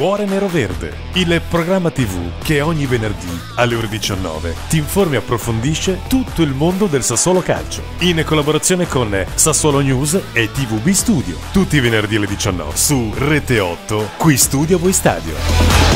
Cuore Nero Verde, il programma TV che ogni venerdì alle ore 19 ti informa e approfondisce tutto il mondo del Sassuolo Calcio, in collaborazione con Sassuolo News e TVB Studio, tutti i venerdì alle 19 su Rete 8, qui Studio Voi Stadio.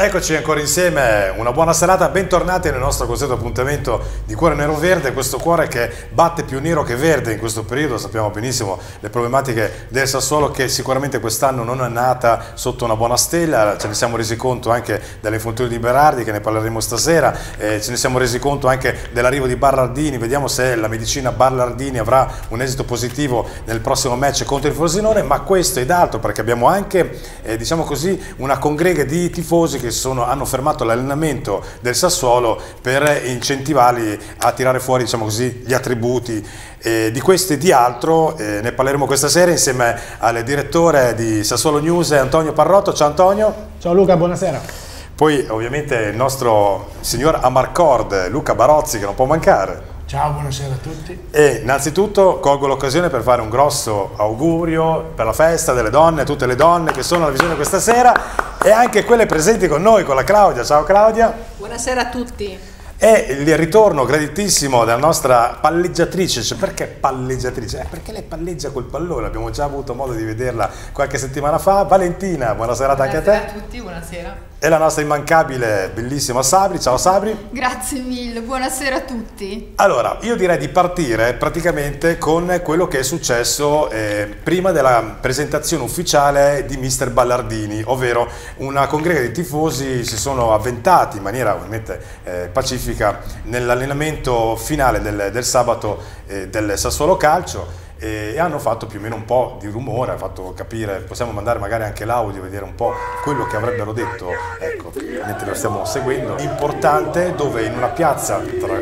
Eccoci ancora insieme, una buona serata, bentornati nel nostro consueto appuntamento di Cuore Nero Verde, questo cuore che batte più nero che verde in questo periodo, sappiamo benissimo le problematiche del Sassuolo che sicuramente quest'anno non è nata sotto una buona stella, ce ne siamo resi conto anche dall'infortunio di Berardi che ne parleremo stasera, eh, ce ne siamo resi conto anche dell'arrivo di Barlardini, vediamo se la medicina Barlardini avrà un esito positivo nel prossimo match contro il Frosinone, ma questo ed altro perché abbiamo anche eh, diciamo così, una congrega di tifosi che che sono, hanno fermato l'allenamento del Sassuolo per incentivarli a tirare fuori diciamo così, gli attributi eh, di questo e di altro eh, ne parleremo questa sera insieme al direttore di Sassuolo News Antonio Parrotto. Ciao Antonio. Ciao Luca, buonasera. Poi ovviamente il nostro signor Amarcord, Luca Barozzi che non può mancare. Ciao, buonasera a tutti. E innanzitutto colgo l'occasione per fare un grosso augurio per la festa delle donne, tutte le donne che sono alla visione questa sera e anche quelle presenti con noi, con la Claudia. Ciao Claudia. Buonasera a tutti. E il ritorno graditissimo della nostra palleggiatrice, cioè perché palleggiatrice? Eh, perché lei palleggia col pallone, abbiamo già avuto modo di vederla qualche settimana fa. Valentina, buonasera anche a te. Buonasera a tutti, buonasera. E la nostra immancabile, bellissima Sabri. Ciao Sabri. Grazie mille, buonasera a tutti. Allora, io direi di partire praticamente con quello che è successo eh, prima della presentazione ufficiale di Mister Ballardini, ovvero una congrega di tifosi si sono avventati in maniera ovviamente eh, pacifica nell'allenamento finale del, del sabato eh, del Sassuolo Calcio e hanno fatto più o meno un po' di rumore, hanno fatto capire, possiamo mandare magari anche l'audio, vedere un po' quello che avrebbero detto, ecco, mentre lo stiamo seguendo, importante dove in una piazza tra,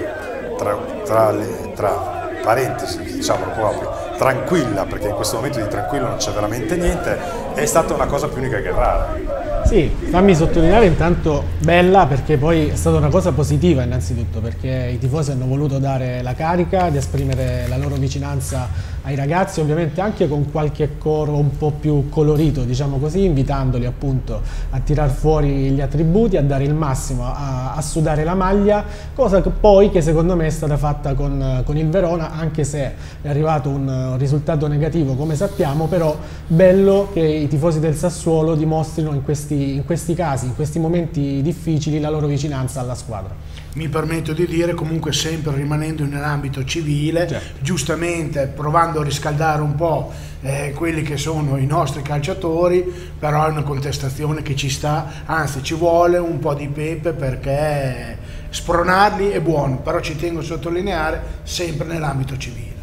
tra, tra, le, tra parentesi, diciamo proprio, tranquilla, perché in questo momento di tranquillo non c'è veramente niente, è stata una cosa più unica che rara. Sì, fammi sottolineare intanto bella perché poi è stata una cosa positiva innanzitutto perché i tifosi hanno voluto dare la carica di esprimere la loro vicinanza ai ragazzi ovviamente anche con qualche coro un po' più colorito diciamo così invitandoli appunto a tirar fuori gli attributi a dare il massimo a, a sudare la maglia cosa che poi che secondo me è stata fatta con, con il Verona anche se è arrivato un, risultato negativo come sappiamo però bello che i tifosi del Sassuolo dimostrino in questi, in questi casi in questi momenti difficili la loro vicinanza alla squadra mi permetto di dire comunque sempre rimanendo in un ambito civile, certo. giustamente provando a riscaldare un po' eh, quelli che sono i nostri calciatori, però è una contestazione che ci sta, anzi ci vuole un po' di pepe perché spronarli è buono, però ci tengo a sottolineare sempre nell'ambito civile.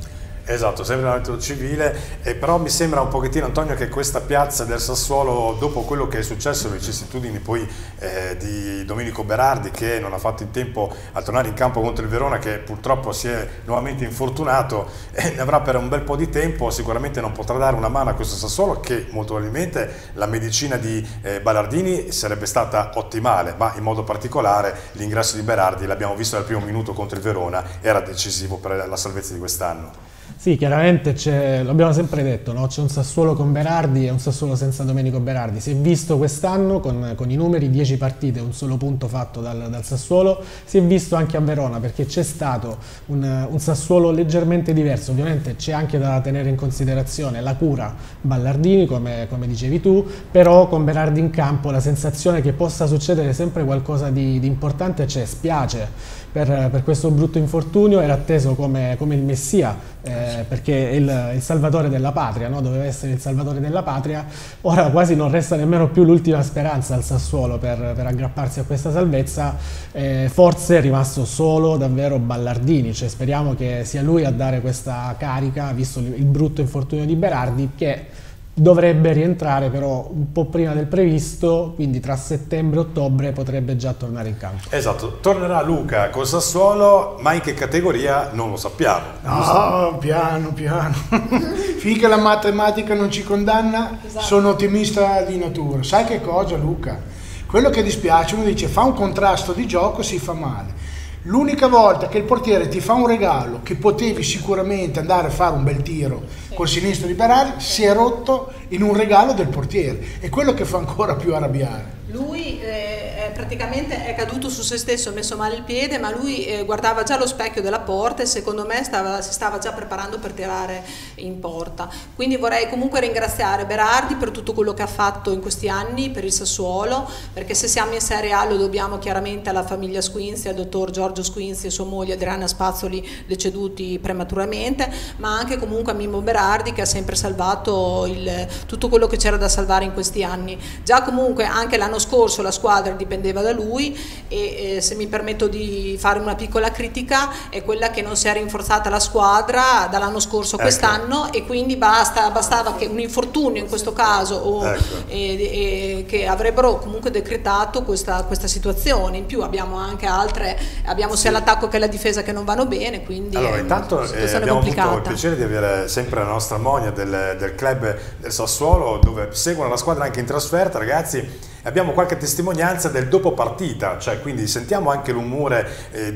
Esatto, sempre nell'ambito civile, e però mi sembra un pochettino Antonio che questa piazza del Sassuolo, dopo quello che è successo, le vicissitudini poi eh, di Domenico Berardi che non ha fatto in tempo a tornare in campo contro il Verona, che purtroppo si è nuovamente infortunato e ne avrà per un bel po' di tempo, sicuramente non potrà dare una mano a questo Sassuolo che molto probabilmente la medicina di eh, Ballardini sarebbe stata ottimale, ma in modo particolare l'ingresso di Berardi, l'abbiamo visto dal primo minuto contro il Verona, era decisivo per la salvezza di quest'anno. Sì, chiaramente l'abbiamo sempre detto, no? c'è un Sassuolo con Berardi e un Sassuolo senza Domenico Berardi. Si è visto quest'anno con, con, i numeri, 10 partite, un solo punto fatto dal, dal, Sassuolo, si è visto anche a Verona perché c'è stato un, un, Sassuolo leggermente diverso. Ovviamente c'è anche da tenere in considerazione la cura Ballardini, come, come, dicevi tu, però con Berardi in campo la sensazione che possa succedere sempre qualcosa di, di importante c'è, spiace per, per, questo brutto infortunio, era atteso come, come il Messia, eh, perché il, il, salvatore della patria, no? doveva essere il salvatore della patria, ora quasi non resta nemmeno più l'ultima speranza al Sassuolo per, per aggrapparsi a questa salvezza, eh, forse è rimasto solo davvero Ballardini, cioè speriamo che sia lui a dare questa carica, visto il brutto infortunio di Berardi, che dovrebbe rientrare però un po' prima del previsto, quindi tra settembre e ottobre potrebbe già tornare in campo. Esatto, tornerà Luca con Sassuolo, ma in che categoria non lo sappiamo. No, piano piano. Finché la matematica non ci condanna, esatto. sono ottimista di natura. Sai che cosa Luca? Quello che dispiace, uno dice fa un contrasto di gioco si fa male L'unica volta che il portiere ti fa un regalo che potevi sicuramente andare a fare un bel tiro col sinistro di Berardi, si è rotto in un regalo del portiere. È quello che fa ancora più arrabbiare. Lui eh, praticamente è caduto su se stesso, ha messo male il piede, ma lui eh, guardava già lo specchio della porta e secondo me stava, si stava già preparando per tirare in porta. Quindi vorrei comunque ringraziare Berardi per tutto quello che ha fatto in questi anni per il Sassuolo, perché se siamo in Serie A lo dobbiamo chiaramente alla famiglia Squinzi, al dottor Giorgio Squinzi e sua moglie Adriana Spazzoli deceduti prematuramente, ma anche comunque a Mimmo Berardi che ha sempre salvato il, tutto quello che c'era da salvare in questi anni. Già comunque anche l'anno scorso la squadra dipendeva da lui e eh, se mi permetto di fare una piccola critica è quella che non si è rinforzata la squadra dall'anno scorso a ecco. quest'anno e quindi basta, bastava che un infortunio in questo caso o, ecco. e, e, che avrebbero comunque decretato questa, questa, situazione. In più abbiamo anche altre, abbiamo sì. sia l'attacco che la difesa che non vanno bene, quindi allora, intanto eh, abbiamo complicata. avuto il piacere di avere sempre la nostra monia del, del club del Sassuolo dove seguono la squadra anche in trasferta, ragazzi abbiamo qualche testimonianza del dopo partita, cioè quindi sentiamo anche l'umore eh,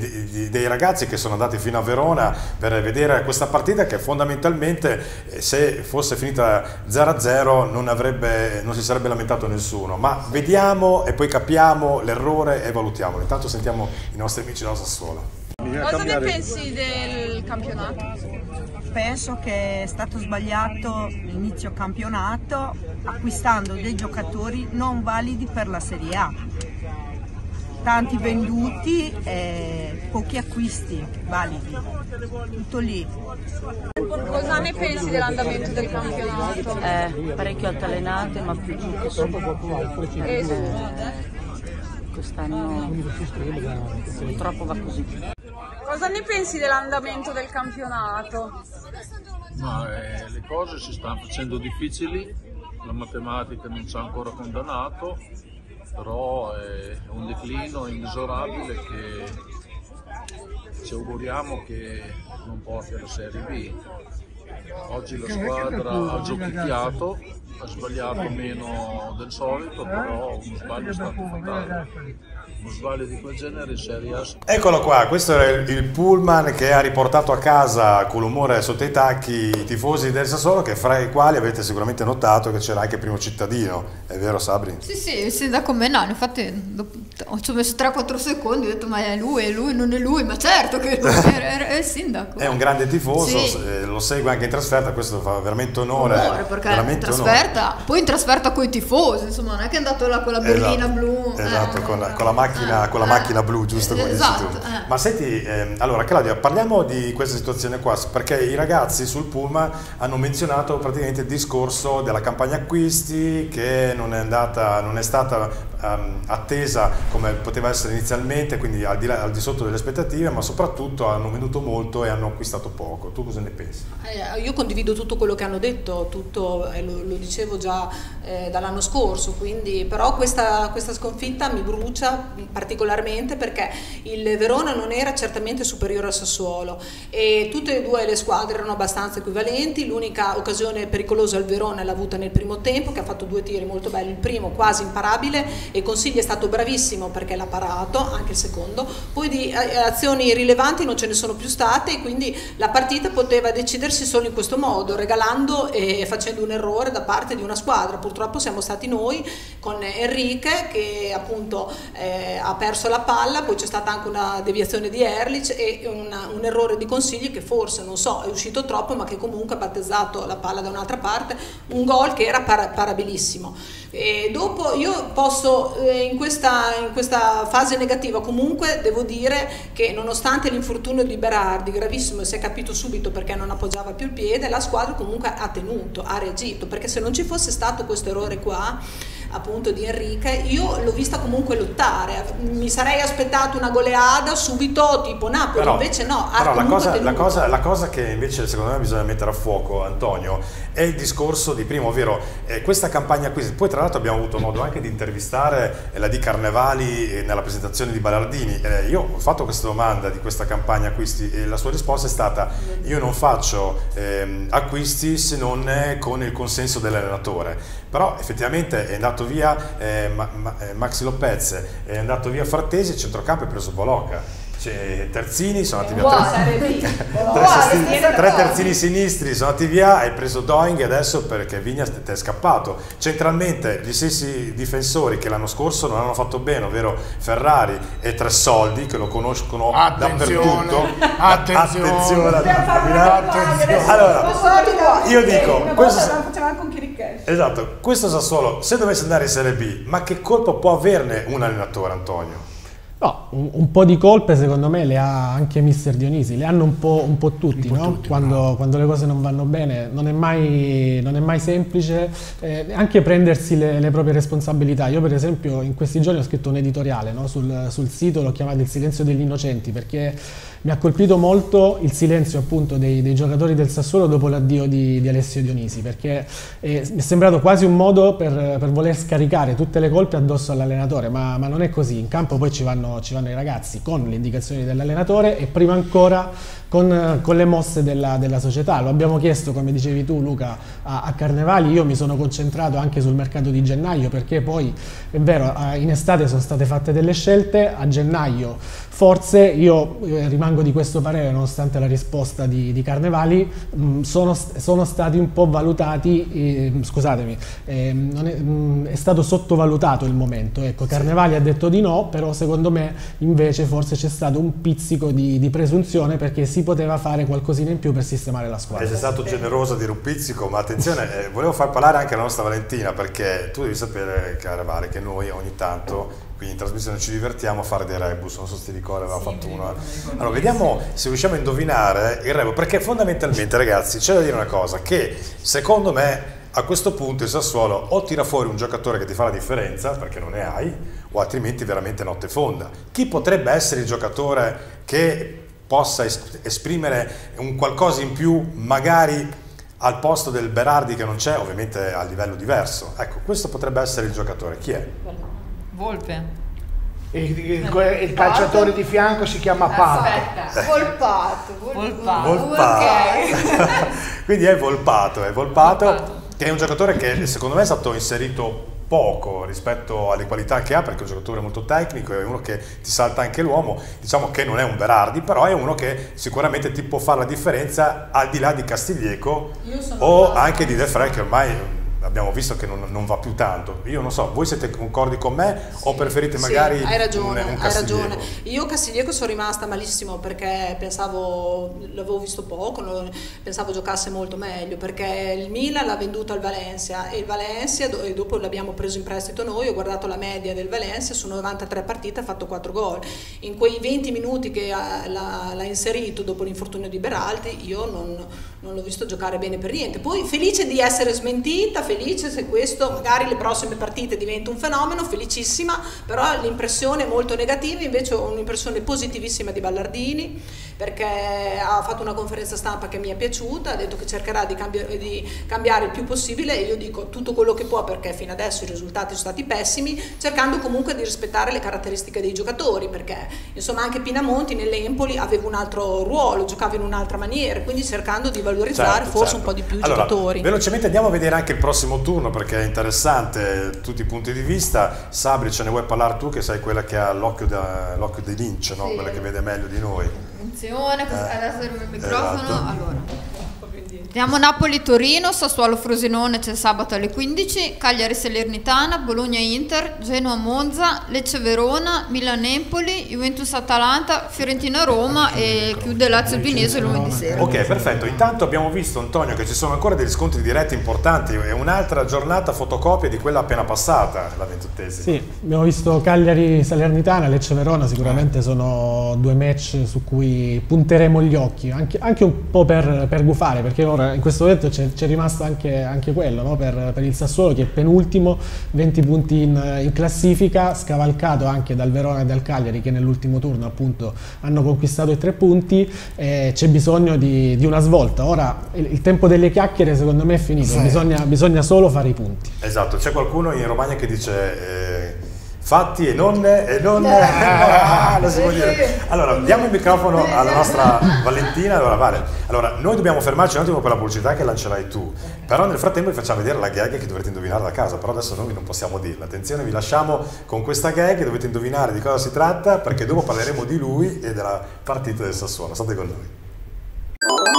dei ragazzi che sono andati fino a Verona per vedere questa partita che fondamentalmente eh, se fosse finita 0-0 non, avrebbe, non si sarebbe lamentato nessuno, ma vediamo e poi capiamo l'errore e valutiamolo. Intanto sentiamo i nostri amici della Sassuolo. Cosa ne pensi del campionato? Penso che è stato sbagliato l'inizio campionato acquistando dei giocatori non validi per la Serie A. Tanti venduti e pochi acquisti validi. Tutto lì. Cosa ne pensi dell'andamento del campionato? Eh, parecchio altalenate ma più che sono. Eh, quest'anno purtroppo va così. Cosa ne pensi dell'andamento del campionato? Ma, eh, le cose si stanno facendo difficili, la matematica non ci ha ancora condannato, però è un declino inesorabile che ci auguriamo che non porti alla Serie B. Oggi la squadra ha giochicchiato, ha sbagliato meno del solito, però uno sbaglio è stato fatale uno sbaglio di quel genere in Serie A. Eccolo qua, questo è il pullman che ha riportato a casa con l'umore sotto i tacchi i tifosi del Sassuolo, che fra i quali avete sicuramente notato che c'era anche il primo cittadino, è vero Sabri? Sì, sì, sì, da come no, infatti ci ho messo 3-4 secondi, ho detto ma è lui, è lui, non è lui, ma certo che è, il sindaco. È un grande tifoso, sì. Eh, lo segue anche in trasferta, questo fa veramente onore. Onore, perché veramente in trasferta, onore. poi in trasferta con i tifosi, insomma non è che è andato là con la berlina esatto, blu. Esatto, eh, con, con la macchina eh, con la macchina blu, giusto come esatto, dici tu. Eh. Ma senti, ehm, allora Claudia, parliamo di questa situazione qua, perché i ragazzi sul Puma hanno menzionato praticamente il discorso della campagna acquisti che non è, andata, non è stata um, attesa come poteva essere inizialmente, quindi al di, là, al di, sotto delle aspettative, ma soprattutto hanno venduto molto e hanno acquistato poco. Tu cosa ne pensi? Eh, io condivido tutto quello che hanno detto, tutto, eh, lo, lo, dicevo già eh, dall'anno scorso, quindi, però questa, questa sconfitta mi brucia particolarmente perché il Verona non era certamente superiore al Sassuolo e tutte e due le squadre erano abbastanza equivalenti, l'unica occasione pericolosa al Verona l'ha avuta nel primo tempo che ha fatto due tiri molto belli, il primo quasi imparabile e Consigli è stato bravissimo perché l'ha parato, anche il secondo, poi di eh, azioni rilevanti non ce ne sono più state e quindi la partita poteva decidersi solo in questo modo, regalando e facendo un errore da parte di una squadra, purtroppo siamo stati noi con Enrique che appunto eh, ha perso la palla, poi c'è stata anche una deviazione di Erlich e una, un errore di Consigli che forse, non so, è uscito troppo ma che comunque ha battezzato la palla da un'altra parte, un gol che era par parabilissimo. E dopo io posso eh, in questa, in questa, fase negativa comunque devo dire che nonostante l'infortunio di Berardi gravissimo si è capito subito perché non appoggiava più il piede la squadra comunque ha tenuto, ha reagito perché se non ci fosse stato questo errore qua appunto di Enrique, io l'ho vista comunque lottare, mi sarei aspettato una goleada subito tipo Napoli, però, invece no. Però la cosa, la, cosa, la cosa, che invece secondo me bisogna mettere a fuoco, Antonio, è il discorso di prima, ovvero eh, questa campagna qui, poi tra l'altro abbiamo avuto modo anche di intervistare eh, la Di Carnevali eh, nella presentazione di Ballardini, eh, io ho fatto questa domanda di questa campagna acquisti e la sua risposta è stata io non faccio ehm, acquisti se non con il consenso dell'allenatore, però effettivamente è andato via eh, Ma, Ma, eh, Maxi Lopez, è andato via Frattesi, il centrocampo è preso Bolocca. Cioè, terzini sono andati via. Tre, tre terzini sinistri sono andati via, hai preso Doing adesso perché Vigna ti è scappato. Centralmente gli stessi difensori che l'anno scorso non hanno fatto bene, ovvero Ferrari e Tre Soldi, che lo conoscono Attenzione, dappertutto. attenzione. Attenzione, attenzione. Allora, io dico, questo, esatto, questo Sassuolo, se dovesse andare in Serie B, ma che colpa può averne un allenatore, Antonio? No, un, un po' di colpe secondo me le ha anche Mister Dionisi, le hanno un po', un po' tutti, Un po' no? tutti, quando, quando le cose non vanno bene non è mai, non è mai semplice eh, anche prendersi le, le proprie responsabilità. Io per esempio in questi giorni ho scritto un editoriale no? sul, sul sito, l'ho chiamato il silenzio degli innocenti perché mi ha colpito molto il silenzio appunto dei, dei giocatori del Sassuolo dopo l'addio di, di Alessio Dionisi perché eh, mi è sembrato quasi un modo per, per voler scaricare tutte le colpe addosso all'allenatore, ma, ma non è così. In campo poi ci vanno, ci vanno i ragazzi con le indicazioni dell'allenatore e prima ancora con, con le mosse della, della società. Lo abbiamo chiesto, come dicevi tu Luca, a, a Carnevali, io mi sono concentrato anche sul mercato di gennaio perché poi è vero, in estate sono state fatte delle scelte, a gennaio forse io eh, rimango di questo parere nonostante la risposta di, di Carnevali, mh, sono, sono stati un po' valutati, eh, scusatemi, eh, non è, mh, è stato sottovalutato il momento. Ecco, Carnevali ha detto di no, però secondo me invece forse c'è stato un pizzico di, di presunzione perché si poteva fare qualcosina in più per sistemare la squadra. sei stato generoso a dire un pizzico, ma attenzione, eh, volevo far parlare anche la nostra Valentina perché tu devi sapere, cara Vale, che noi ogni tanto qui in trasmissione ci divertiamo a fare dei rebus, non so se ti ricordi, avevamo fatto uno. Allora, vediamo se riusciamo a indovinare il rebus, perché fondamentalmente ragazzi c'è da dire una cosa, che secondo me a questo punto il Sassuolo o tira fuori un giocatore che ti fa la differenza, perché non ne hai, o altrimenti veramente notte fonda. Chi potrebbe essere il giocatore che possa es- esprimere un qualcosa in più, magari al posto del Berardi che non c'è, ovviamente a livello diverso. Ecco, questo potrebbe essere il giocatore. Chi è? Volpe. Il, il- il calciatore di fianco si chiama Pato. Aspetta. Volpato, Volpato. Volpato. Ok. Quindi è Volpato, è Volpato, Volpato. che è un giocatore che secondo me è stato inserito poco rispetto alle qualità che ha perché è un giocatore molto tecnico, è uno che ti salta anche l'uomo, diciamo che non è un Berardi, però è uno che sicuramente ti può fare la differenza al di là di Castiglieco o anche di De Frey che ormai abbiamo visto che non, non va più tanto. Io non so, voi siete concordi con me o preferite magari Sì, hai ragione, un, un hai ragione. Io Castiglieco sono rimasta malissimo perché pensavo, l'avevo visto poco, non- pensavo giocasse molto meglio perché il Milan l'ha venduto al Valencia e il Valencia, do- e dopo l'abbiamo preso in prestito noi, ho guardato la media del Valencia, su 93 partite ha fatto 4 gol. In quei 20 minuti che ha- l'ha, l'ha inserito dopo l'infortunio di Beraldi, io non, non l'ho visto giocare bene per niente. Poi felice di essere smentita, felice se questo magari le prossime partite diventa un fenomeno, felicissima, però l'impressione è molto negativa, invece ho un'impressione positivissima di Ballardini perché ha fatto una conferenza stampa che mi è piaciuta, ha detto che cercherà di, cambi- di cambiare il più possibile e io dico tutto quello che può perché fino adesso i risultati sono stati pessimi, cercando comunque di rispettare le caratteristiche dei giocatori perché insomma anche Pinamonti nell'Empoli aveva un altro ruolo, giocava in un'altra maniera, quindi cercando di valorizzare Certo, forse certo. un po' di più i Allora, giocatori. Velocemente andiamo a vedere anche il prossimo turno perché è interessante tutti i punti di vista. Sabri, ce ne vuoi parlare tu che sei quella che ha l'occhio, da- l'occhio di Lynch, no? Sì. quella che vede meglio di noi. Attenzione, cos- Eh, adesso il microfono. esatto. Allora. Abbiamo Napoli-Torino, Sassuolo-Frosinone c'è sabato alle 15, Cagliari-Salernitana, Bologna-Inter, Genoa-Monza, Lecce-Verona, Milan-Empoli, Juventus-Atalanta, Fiorentina-Roma e chiude Lazio-Udinese lunedì sera. Ok, perfetto. Intanto abbiamo visto, Antonio, che ci sono ancora degli scontri diretti importanti. È un'altra giornata fotocopia di quella appena passata, la ventottesima. Sì, abbiamo visto Cagliari Salernitana, Lecce Verona, sicuramente sono due match su cui punteremo gli occhi, anche, anche un po' per, per gufare, perché ora in questo momento c'è, c'è rimasto anche, anche quello no? per, per il Sassuolo che è penultimo, 20 punti in, in classifica, scavalcato anche dal Verona e dal Cagliari che nell'ultimo turno appunto hanno conquistato i tre punti, eh, c'è bisogno di, di una svolta. Ora il, il tempo delle chiacchiere secondo me è finito, Sì. bisogna, bisogna solo fare i punti. Esatto, c'è qualcuno in Romagna che dice eh, fatti e non... E non, ah, non si può dire. Allora, diamo il microfono alla nostra Valentina. Allora, vale. allora, noi dobbiamo fermarci un attimo per la pubblicità che lancerai tu, però nel frattempo vi facciamo vedere la gag che dovrete indovinare da casa, però adesso noi non possiamo dirla. Attenzione, vi lasciamo con questa gag, dovete indovinare di cosa si tratta, perché dopo parleremo di lui e della partita del Sassuolo. State con noi.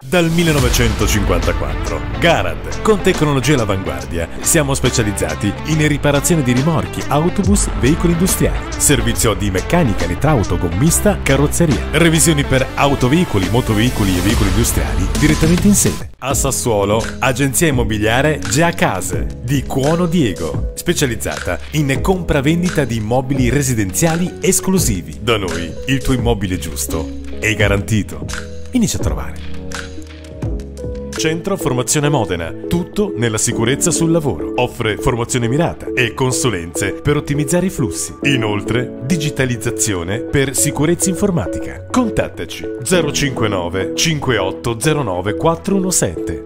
Dal 1954, Garant, con tecnologia all'avanguardia, siamo specializzati in riparazione di rimorchi, autobus, veicoli industriali, servizio di meccanica, nitrauto, gommista, carrozzeria, revisioni per autoveicoli, motoveicoli e veicoli industriali direttamente in sede. A Sassuolo, agenzia immobiliare Geacase di Cuono Diego, specializzata in compravendita di immobili residenziali esclusivi. Da noi, il tuo immobile giusto è garantito. Inizia a trovare. Centro Formazione Modena. Tutto nella sicurezza sul lavoro. Offre formazione mirata e consulenze per ottimizzare i flussi. Inoltre, digitalizzazione per sicurezza informatica. Contattaci 059 5809 417.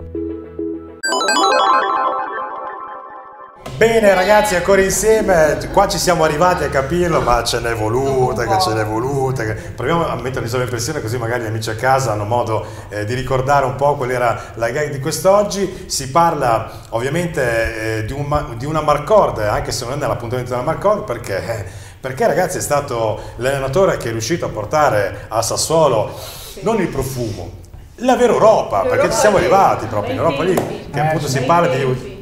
Bene ragazzi, ancora insieme, qua ci siamo arrivati a capirlo, ma ce n'è voluta, che ce n'è voluta. Proviamo a metterli solo in pressione così magari gli amici a casa hanno modo eh, di ricordare un po' qual era la gag di quest'oggi. Si parla ovviamente eh, di, un, di, una Marcord, anche se non è nell'appuntamento della Marcord, perché... Eh, perché ragazzi è stato l'allenatore che è riuscito a portare a Sassuolo non il profumo, la vera Europa, perché ci siamo arrivati proprio in Europa lì, che appunto si parla di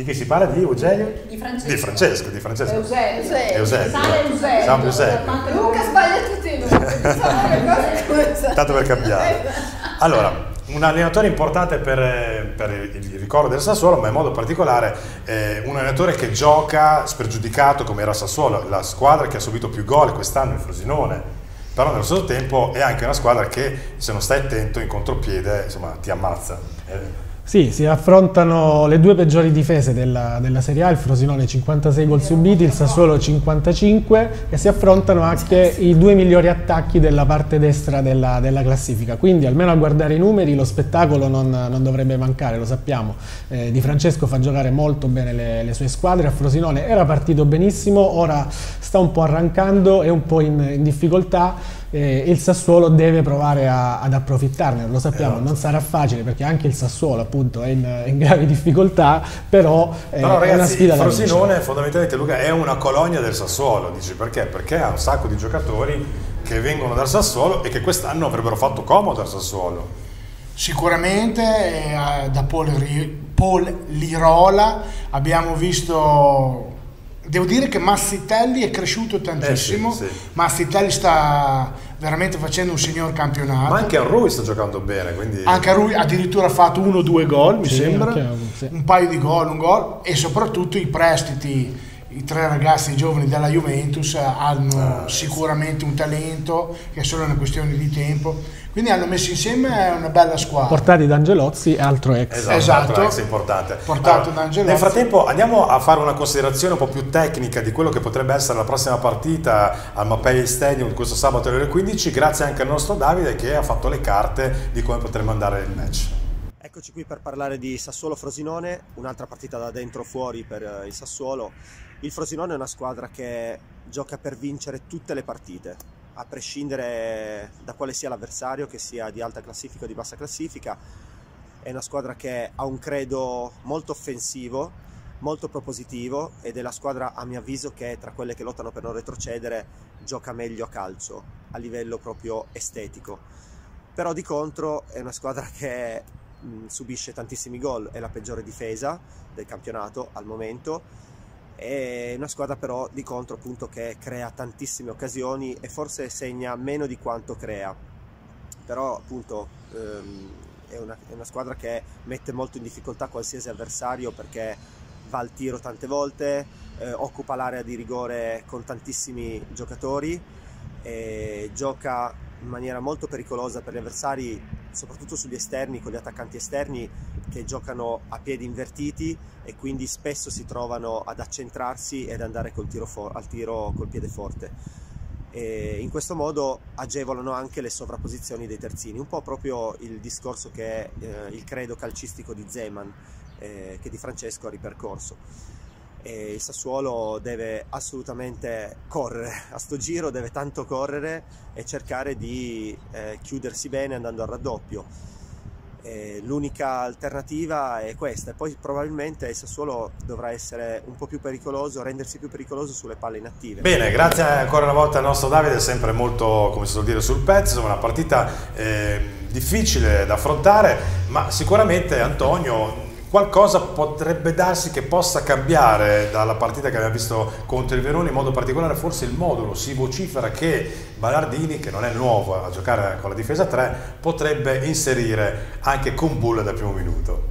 di chi si parla? Di Eugenio? Di Francesco. Di Francesco, di Francesco. Eusebio. Eusebio. San Eusebio. San Eusebio. Luca sbaglia tutti i. Tanto per cambiare. Allora, un allenatore importante per, per, il ricordo del Sassuolo, ma in modo particolare eh, un allenatore che gioca spregiudicato come era Sassuolo, la squadra che ha subito più gol quest'anno, il Frosinone, però nello stesso tempo è anche una squadra che se non stai attento in contropiede insomma, ti ammazza. Eh, sì, si affrontano le due peggiori difese della, della, Serie A, il Frosinone 56 gol subiti, il Sassuolo 55 e si affrontano anche i due migliori attacchi della parte destra della, della classifica, quindi almeno a guardare i numeri lo spettacolo non, non dovrebbe mancare, lo sappiamo. Eh, Di Francesco fa giocare molto bene le, le, sue squadre, a Frosinone era partito benissimo, ora sta un po' arrancando, è un po' in, in difficoltà eh, il Sassuolo deve provare a, ad approfittarne, lo sappiamo, esatto. non sarà facile perché anche il Sassuolo appunto è in, in gravi difficoltà, però, eh, però ragazzi, è una sfida da Frosinone fondamentalmente Luca è una colonia del Sassuolo, dici perché? Perché ha un sacco di giocatori che vengono dal Sassuolo e che quest'anno avrebbero fatto comodo al Sassuolo. Sicuramente eh, da Paul, Paul Lirola abbiamo visto Devo dire che Massitelli è cresciuto tantissimo, eh sì, sì. Massitelli sta veramente facendo un signor campionato. Ma anche a Rui sta giocando bene. Quindi... Anche a Rui addirittura ha fatto uno o due gol, mi sì, sembra, un paio di gol, un gol e soprattutto i prestiti i tre ragazzi giovani della Juventus hanno ah, sicuramente un talento che è solo una questione di tempo. Quindi hanno messo insieme una bella squadra. Portati da Angelozzi e altro ex. Esatto, esatto. altro ex importante. Portato allora, da nel frattempo andiamo a fare una considerazione un po' più tecnica di quello che potrebbe essere la prossima partita al Mapei Stadium questo sabato alle ore 15 grazie anche al nostro Davide che ha fatto le carte di come potremmo andare il match. Eccoci qui per parlare di Sassuolo-Frosinone, un'altra partita da dentro fuori per eh, il Sassuolo. Il Frosinone è una squadra che gioca per vincere tutte le partite, a prescindere da quale sia l'avversario, che sia di alta classifica o di bassa classifica. È una squadra che ha un credo molto offensivo, molto propositivo ed è la squadra a mio avviso che tra quelle che lottano per non retrocedere gioca meglio a calcio a livello proprio estetico. Però di contro è una squadra che mh, subisce tantissimi gol, è la peggiore difesa del campionato al momento. È una squadra però di contro appunto che crea tantissime occasioni e forse segna meno di quanto crea. Però appunto ehm, è, una, è una squadra che mette molto in difficoltà qualsiasi avversario perché va al tiro tante volte, eh, occupa l'area di rigore con tantissimi giocatori, e gioca in maniera molto pericolosa per gli avversari, soprattutto sugli esterni, con gli attaccanti esterni che giocano a piedi invertiti e quindi spesso si trovano ad accentrarsi ed andare tiro al tiro col piede forte. E in questo modo agevolano anche le sovrapposizioni dei terzini, un po' proprio il discorso che è eh, il credo calcistico di Zeman, eh, che di Francesco ha ripercorso. e il Sassuolo deve assolutamente correre, a sto giro deve tanto correre e cercare di eh, chiudersi bene andando al raddoppio. E l'unica alternativa è questa e poi probabilmente il Sassuolo dovrà essere un po' più pericoloso, rendersi più pericoloso sulle palle inattive. Bene, grazie ancora una volta al nostro Davide, sempre molto, come si suol dire, sul pezzo, insomma una partita eh, difficile da affrontare, ma sicuramente Antonio qualcosa potrebbe darsi che possa cambiare dalla partita che abbiamo visto contro il Verona, in modo particolare forse il modulo, si vocifera che Ballardini, che non è nuovo a giocare con la difesa 3, potrebbe inserire anche con Bull dal primo minuto.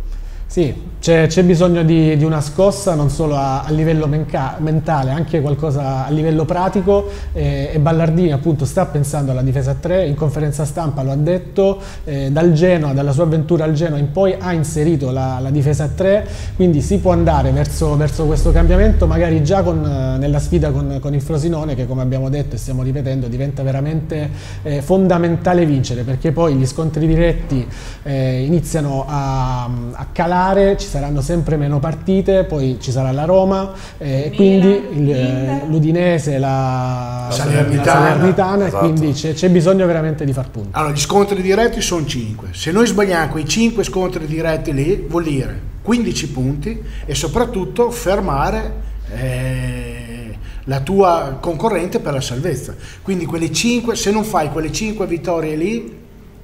Sì, c'è, bisogno di, di, una scossa non solo a, a livello mentale, anche qualcosa a livello pratico. Eh, e Ballardini appunto sta pensando alla difesa a 3, in conferenza stampa lo ha detto, eh, dal Genoa, dalla sua avventura al Genoa in poi ha inserito la, la difesa a 3, quindi si può andare verso, verso questo cambiamento magari già con, nella sfida con, con, il Frosinone che come abbiamo detto e stiamo ripetendo diventa veramente eh, fondamentale vincere perché poi gli scontri diretti eh, iniziano a, a calare calare, ci saranno sempre meno partite, poi ci sarà la Roma eh, e quindi eh, l'Udinese, la, la Salernitana, la Salernitana esatto. e quindi c'è bisogno veramente di far punti. Allora, gli scontri diretti sono 5. Se noi sbagliamo quei 5 scontri diretti lì, vuol dire 15 punti e soprattutto fermare eh, la tua concorrente per la salvezza. Quindi quelle 5, se non fai quelle 5 vittorie lì,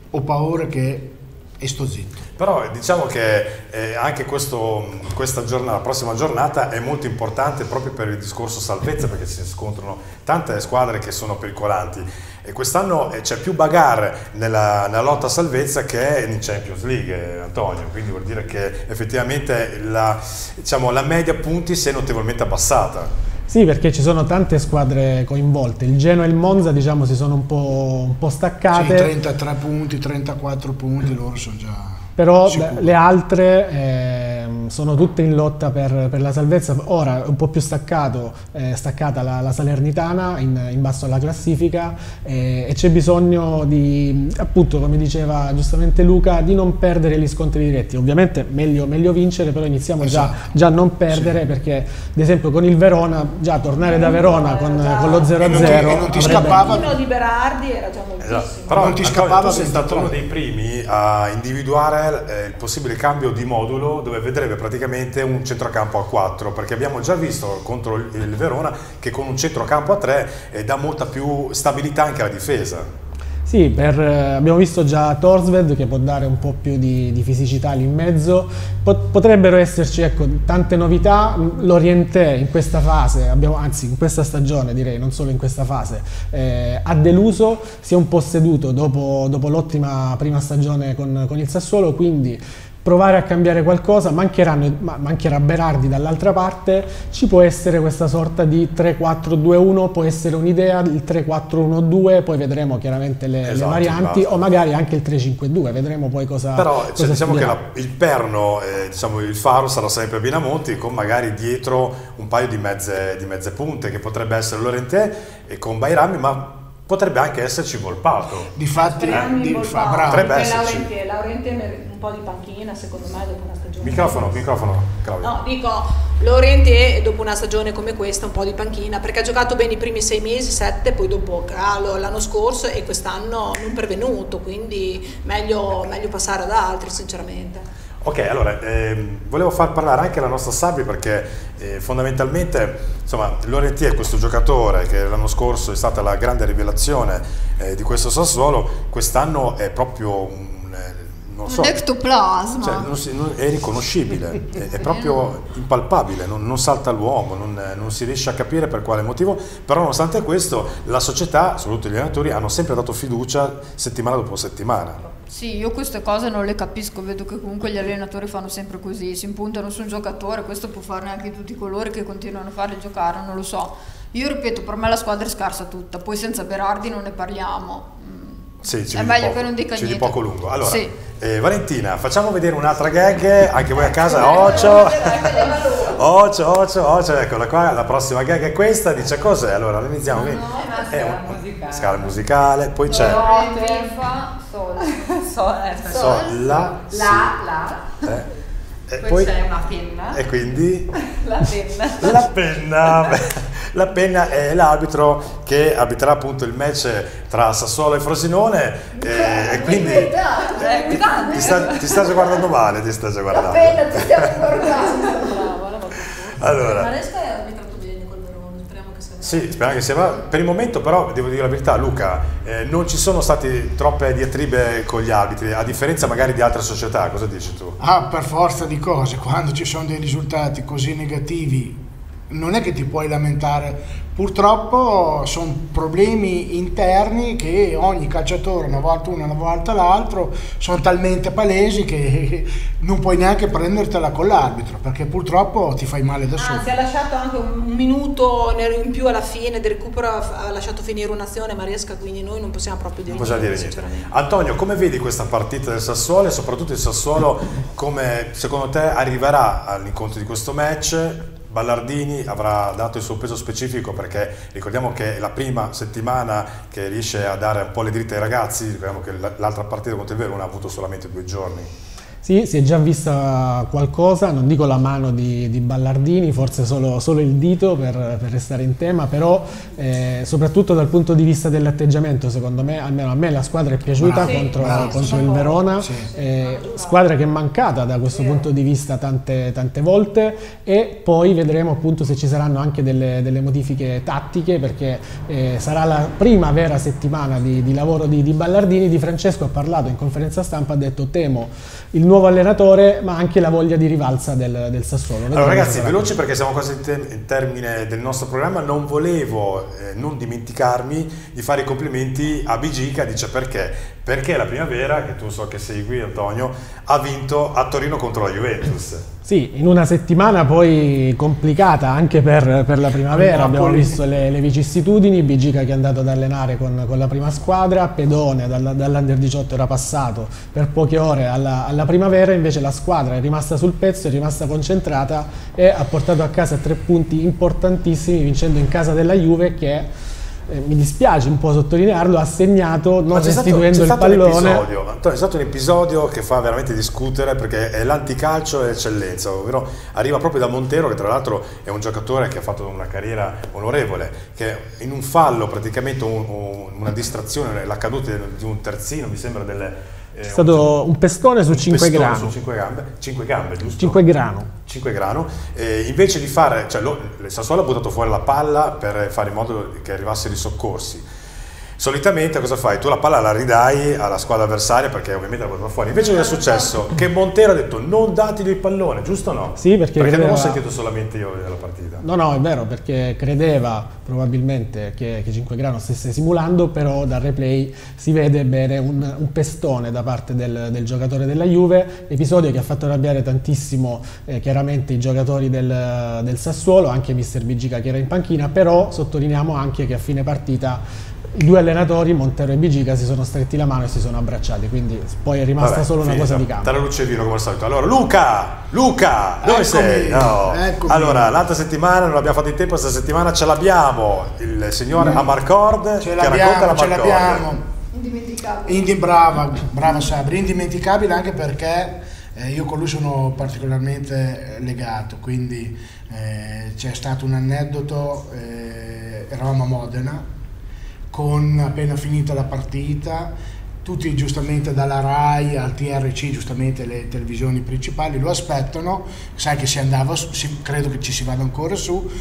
ho paura che e sto zitto. Però diciamo che eh, anche questo, questa giornata, la prossima giornata è molto importante proprio per il discorso salvezza perché si scontrano tante squadre che sono pericolanti e quest'anno eh, c'è più bagarre nella, nella, lotta a salvezza che in Champions League, Antonio, quindi vuol dire che effettivamente la, diciamo, la media punti si è notevolmente abbassata. Sì, perché ci sono tante squadre coinvolte. Il Genoa e il Monza, diciamo, si sono un po', un po staccate. Sì, 33 punti, 34 punti, loro sono già però le altre eh, sono tutte in lotta per, per, la salvezza. Ora è un po' più staccato, eh, staccata la, la Salernitana in, in, basso alla classifica eh, e c'è bisogno di, appunto come diceva giustamente Luca, di non perdere gli scontri diretti. Ovviamente meglio, meglio vincere, però iniziamo esatto. già, già, a non perdere sì. perché ad esempio con il Verona, già tornare da Verona con, con lo 0-0... E non ti, e non ti scappava... Uno di Berardi era già moltissimo. Esatto. Però non ti scappava... Tu sei stato uno dei primi a individuare eh, il possibile cambio di modulo dove vedrebbe praticamente un centrocampo a 4 perché abbiamo già visto contro il Verona che con un centrocampo a 3 eh, dà molta più stabilità anche alla difesa. Sì, per, eh, abbiamo visto già Torsved che può dare un po' più di, di fisicità lì in mezzo, Pot, potrebbero esserci ecco, tante novità, l'Orienté in questa fase, abbiamo, anzi in questa stagione direi, non solo in questa fase, eh, ha deluso, si è un po' seduto dopo, dopo l'ottima prima stagione con, con il Sassuolo, quindi provare a cambiare qualcosa, mancherà Berardi dall'altra parte, ci può essere questa sorta di 3-4-2-1, può essere un'idea, il 3-4-1-2, poi vedremo chiaramente le, esatto, le varianti, o magari anche il 3-5-2, vedremo poi cosa Però cosa cioè, diciamo che la, il perno, eh, diciamo, il faro sarà sempre Binamonti, con magari dietro un paio di mezze, di mezze punte, che potrebbe essere Lorenté e con Bairami, ma potrebbe anche esserci Volpato. Difatti, eh, di, fa, bravo. Potrebbe esserci. Laurenti, Laurenti un po' di panchina, secondo me, dopo una stagione. Microfono, microfono, Claudio. No, dico, Laurenti dopo una stagione come questa, un po' di panchina, perché ha giocato bene i primi sei mesi, sette, poi dopo calo l'anno scorso e quest'anno non pervenuto, quindi meglio, meglio passare ad altri, sinceramente. Ok, allora ehm, volevo far parlare anche la nostra Sabri perché eh, fondamentalmente insomma, Laurenti è questo giocatore che l'anno scorso è stata la grande rivelazione eh, di questo Sassuolo, quest'anno è proprio un, eh, non so, un ectoplasma. Cioè, non si, non, è riconoscibile, è, è, proprio impalpabile, non, non salta l'uomo, non, non, si riesce a capire per quale motivo, però nonostante questo la società, soprattutto gli allenatori, hanno sempre dato fiducia settimana dopo settimana. Sì, io queste cose non le capisco, vedo che comunque gli allenatori fanno sempre così, si impuntano su un giocatore, questo può farne anche tutti coloro che continuano a farli giocare, non lo so. Io ripeto, per me la squadra è scarsa tutta, poi senza Berardi non ne parliamo. Sì, è meglio poco, che non dica niente. di poco lungo. Allora, sì. eh, Valentina, facciamo vedere un'altra gag, anche voi a casa, Ocio, Ocio, Ocio, Ocio, eccola qua, la prossima gag è questa, dice cos'è? Allora, iniziamo. No, è una scala musicale. Scala musicale, poi c'è... Do, re, fa, sol. sol, sol, la, la, la. Eh. E Poi, poi- c'è una penna. E quindi? La penna. La penna, la penna è l'arbitro che arbiterà appunto il match tra Sassuolo e Frosinone e, e quindi Eh, ti sta, ti sta già guardando male, ti sta già guardando. ti stiamo guardando. Allora, Maresca è arbitrato bene col Verona, speriamo che sia sì, speriamo che sia. ma Per il momento però, devo dire la verità, Luca, eh, non ci sono state troppe diatribe con gli arbitri, a differenza magari di altre società, cosa dici tu? Ah, per forza di cose, quando ci sono dei risultati così negativi, non è che ti puoi lamentare. Purtroppo sono problemi interni che ogni calciatore, una volta uno, una volta l'altro, sono talmente palesi che non puoi neanche prendertela con l'arbitro, perché purtroppo ti fai male da solo. Anzi, ha lasciato anche un minuto in più alla fine del recupero, ha lasciato finire un'azione Maresca, quindi noi non possiamo proprio dire Non possiamo dire niente. Antonio, come vedi questa partita del Sassuolo e soprattutto il Sassuolo come secondo te arriverà all'incontro di questo match? Ballardini avrà dato il suo peso specifico perché ricordiamo che è la prima settimana che riesce a dare un po' le dritte ai ragazzi, ricordiamo che l'altra partita contro il Verona ha avuto solamente due giorni. Sì, si è già vista qualcosa, non dico la mano di, di Ballardini, forse solo, solo il dito per, per restare in tema, però eh, soprattutto dal punto di vista dell'atteggiamento, secondo me, almeno a me la squadra è piaciuta Bravo, contro, bravo, contro il Verona, Sì. eh, squadra che è mancata da questo punto di vista tante, tante volte e poi vedremo appunto se ci saranno anche delle, delle modifiche tattiche perché eh, sarà la prima vera settimana di, di lavoro di, di Ballardini, di Francesco ha parlato in conferenza stampa, ha detto temo il nuovo allenatore ma anche la voglia di rivalsa del, del Sassuolo. Allora ragazzi, così. perché siamo quasi in, te- in termine del nostro programma, non volevo eh, non dimenticarmi di fare i complimenti a Bigica, dice perché? Perché la primavera, che tu so che segui Antonio, ha vinto a Torino contro la Juventus. Sì, in una settimana poi complicata anche per, per la primavera, abbiamo visto le, le vicissitudini, Bigica che è andato ad allenare con, con la prima squadra, Pedone dalla- dall'Under 18 era passato per poche ore alla, alla primavera, invece la squadra è rimasta sul pezzo, è rimasta concentrata e ha portato a casa tre punti importantissimi vincendo in casa della Juve che... eh, mi dispiace un po' sottolinearlo, ha segnato non c'è restituendo c'è il pallone. episodio, Antonio, è stato un episodio che fa veramente discutere perché è l'anticalcio e l'eccellenza, ovvero arriva proprio da Montero che tra l'altro è un giocatore che ha fatto una carriera onorevole, che in un fallo praticamente un- un- una distrazione, la caduta di un terzino mi sembra delle... eh, È stato un pestone su un 5 pestone grano. su 5 gambe, 5 gambe giusto? 5 grano. 5 grano, eh, invece di fare, cioè lo, il Sassuolo ha buttato fuori la palla per fare in modo che arrivassero i soccorsi. Solitamente cosa fai? Tu la palla la ridai alla squadra avversaria perché ovviamente la buttano fuori. Invece cosa è successo? Che Montero ha detto non dategli il pallone, giusto o no? Sì, perché non credeva- ho sentito solamente io della partita. No, no, è vero, perché credeva probabilmente che, che 5 grano stesse simulando, però dal replay si vede bene un, un pestone da parte del, del giocatore della Juve, episodio che ha fatto arrabbiare tantissimo eh, chiaramente i giocatori del, del Sassuolo, anche mister Bigica che era in panchina, però sottolineiamo anche che a fine partita i due allenatori, Montero e Bigica, si sono stretti la mano e si sono abbracciati, quindi poi è rimasta Vabbè, solo una finita. cosa di campo. Tara Lucevino come al solito. Allora, Luca! Luca! Dove Eccomi, sei? No. eccomi. Allora, l'altra settimana non abbiamo fatto in tempo, questa settimana ce l'abbiamo. Il signore Amarcord Ce che racconta la l'abbiamo, ce l'abbiamo. Indimenticabile. Indi, brava, brava Sabri, indimenticabile anche perché eh, io con lui sono particolarmente eh, legato, quindi eh, c'è stato un aneddoto, eh, eravamo a Modena, con appena finita la partita, tutti giustamente dalla RAI al TRC, giustamente le televisioni principali, lo aspettano, sai che si andava, su, si- credo che ci si vada ancora su,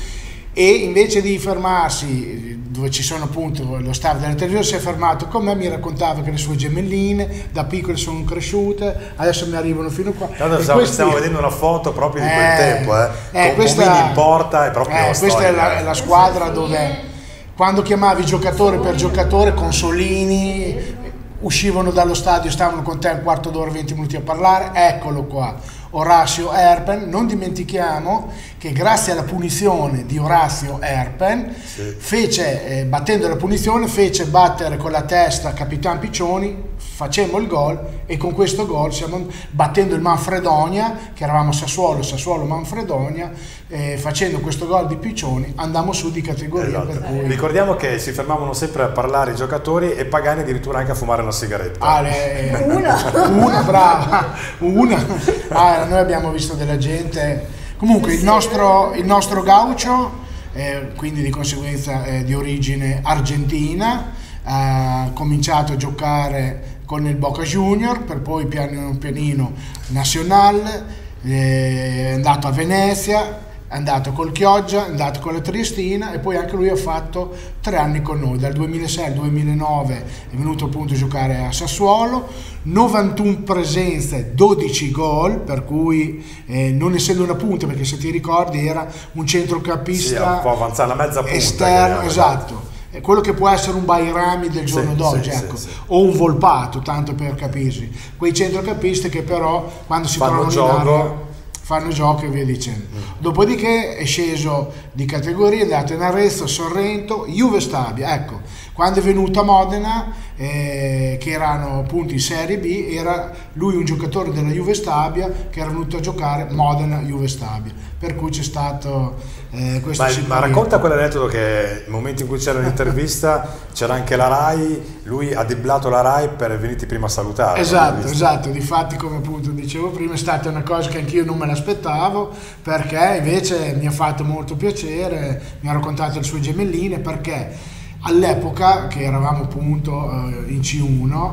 e invece di fermarsi dove ci sono appunto lo staff della televisione si è fermato con me mi raccontava che le sue gemelline da piccole sono cresciute adesso mi arrivano fino qua E stiamo, questi- stiamo vedendo una foto proprio di quel Eh, tempo, eh. eh, Con questa- in porta è proprio eh, questa storia. è la, la squadra dove quando chiamavi giocatore per giocatore consolini uscivano dallo stadio stavano con te un quarto d'ora 20 minuti a parlare eccolo qua. Orazio Erpen non dimentichiamo che grazie alla punizione di Orazio Erpen fece eh, battendo la punizione fece battere con la testa Capitan Piccioni facemmo il gol e con questo gol siamo battendo il Manfredonia, che eravamo Sassuolo, Sassuolo Manfredonia, eh, facendo questo gol di Piccioni andammo su di categoria. Esatto. Cui... Ricordiamo che si fermavano sempre a parlare i giocatori e Pagani addirittura anche a fumare una sigaretta. Ah, le... una. una, brava, una. Ah, noi abbiamo visto della gente. Comunque il nostro, il nostro gaucho, eh, quindi di conseguenza eh, di origine argentina, ha cominciato a giocare con il Boca Junior, per poi piano pianino Nazionale, eh, è andato a Venezia, è andato col Chioggia, è andato con la Triestina e poi anche lui ha fatto tre anni con noi, dal 2006 al 2009 è venuto appunto a giocare a Sassuolo, 91 presenze, 12 gol, per cui eh, non essendo una punta, perché se ti ricordi era un centrocampista sì, un po' avanzata, una mezza punta. Esterno, esatto quello che può essere un Bairami del giorno sì, d'oggi, sì, ecco. sì, o un Volpato, tanto per capirsi. Quei centrocampisti che però quando si Fanno trovano gioco. in area fanno gioco e via dicendo. Mm. Dopodiché è sceso di categoria, è andato in Arezzo, Sorrento, Juve Stabia, ecco. Quando è venuto a Modena, eh, che erano appunto in Serie B, era lui un giocatore della Juve Stabia che era venuto a giocare Modena-Juve Stabia. Per cui c'è stato eh, questo ma, ma racconta quell'aneddoto che nel momento in cui c'era l'intervista c'era anche la RAI, lui ha deblato la RAI per venirti prima a salutare. Esatto, esatto, difatti come appunto dicevo prima è stata una cosa che anch'io non me l'aspettavo perché invece mi ha fatto molto piacere, mi ha raccontato le sue gemelline perché all'epoca che eravamo appunto eh, in C1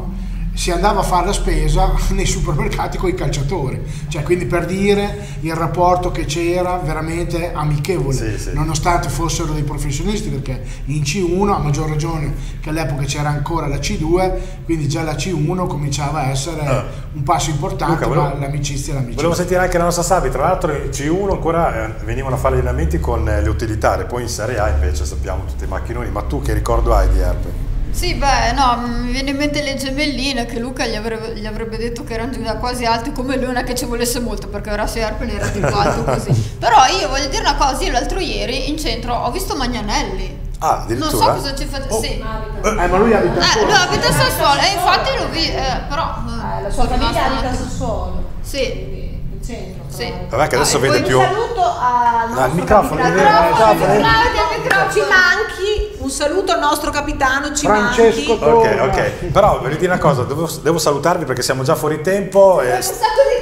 si andava a fare la spesa nei supermercati con i calciatori, cioè quindi per dire il rapporto che c'era veramente amichevole, sì, sì. nonostante fossero dei professionisti, perché in C1 a maggior ragione che all'epoca c'era ancora la C2, quindi già la C1 cominciava a essere ah. un passo importante, Luca, volevo, ma l'amicizia è l'amicizia. Volevo sentire anche la nostra Sabi, tra l'altro in C1 ancora eh, venivano a fare gli allenamenti con le utilitarie, poi in Serie A invece sappiamo tutti i macchinoni, ma tu che ricordo hai di Erpe? Sì, beh, no, mi viene in mente le gemelline che Luca gli avrebbe, gli avrebbe detto che erano quasi alte come lui, non è che ci volesse molto perché ora Serpent era tipo alto così. Però io voglio dire una cosa, io l'altro ieri in centro ho visto Magnanelli. Ah, addirittura? Non so cosa ci fa. Oh. Sì. Eh, ma lui abita a Sassuolo. Eh, lui abita a Sassuolo, e infatti l'ho visto, eh, però. Eh, la sua famiglia abita a Sassuolo. Sì centro. Sì. Vabbè che adesso ah, vede più... Un saluto al ah, microfono, capitano. microfono, microfono. Ci manchi, un saluto al nostro capitano, ci Francesco manchi. Ok, ok. Però voglio dire una cosa, devo, devo salutarvi perché siamo già fuori tempo. E...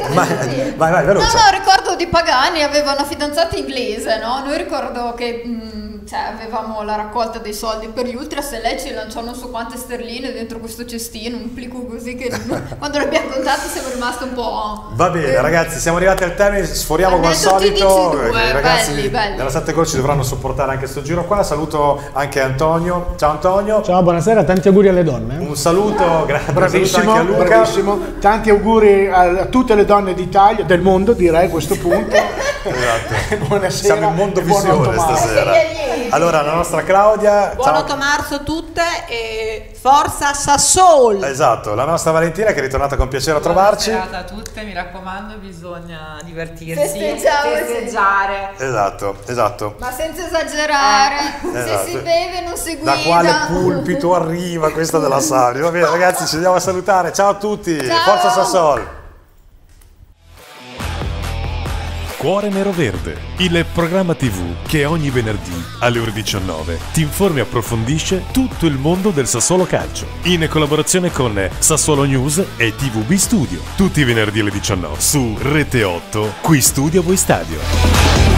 Vai, vai, vai, veloce. No, no, ricordo di Pagani, aveva una fidanzata inglese, no? Noi ricordo che... Mh, mm, cioè, avevamo la raccolta dei soldi per gli ultras e lei ci lanciò non so quante sterline dentro questo cestino, un plico così che quando l'abbiamo contato siamo rimasti un po'... Va bene eh. ragazzi, siamo arrivati al termine, sforiamo come al solito, due, i ragazzi belli, belli. della Sette Gol ci dovranno sopportare anche questo giro qua, saluto anche Antonio, ciao Antonio. Ciao, buonasera, tanti auguri alle donne. Un saluto, grazie. Bravissimo, anche a Luca. bravissimo, tanti auguri a, tutte le donne d'Italia, del mondo direi a questo punto. esatto. Buonasera. Siamo in mondo visione stasera. Allora, la nostra Claudia. Buon 8 marzo a tutte e forza Sassol! Esatto, la nostra Valentina che è ritornata con piacere a trovarci. Buona a tutte, mi raccomando, bisogna divertirsi, festeggiare. festeggiare. Esatto, esatto. Ma senza esagerare, eh. se esatto. si beve non si guida. Da quale pulpito arriva questa della Sali? Va bene ragazzi, ci andiamo a salutare. Ciao a tutti, Ciao. forza Sassol! Cuore Nero Verde, il programma TV che ogni venerdì alle ore 19 ti informa e approfondisce tutto il mondo del Sassuolo Calcio, in collaborazione con Sassuolo News e TVB Studio, tutti i venerdì alle 19 su Rete 8, qui Studio Voi Stadio.